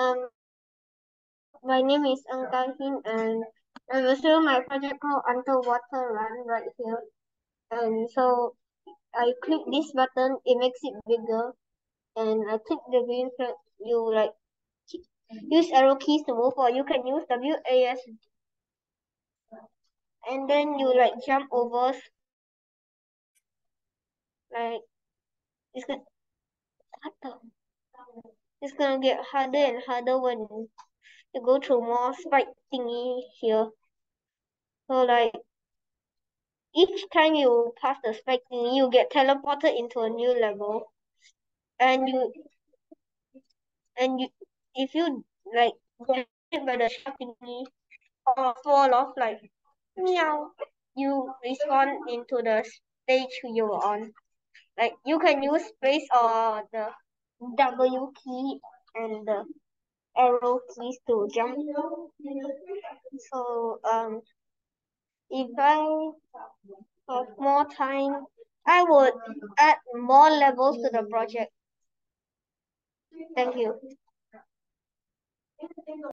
Um, my name is Kah Hin and I will show my project called Underwater Run right here. And so I click this button, it makes it bigger. And I click the green flag, you like use arrow keys to move or you can use WAS. And then you like jump over like it's gonna it's gonna get harder and harder when you go through more spike thingy here. So like each time you pass the spike thingy, you get teleported into a new level. And you and you if you like get hit by the shark thingy or fall off like meow, you respawn into the stage you were on. Like you can use space or the W key and the arrow keys to jump. So um if I have more time, I would add more levels to the project. Thank you.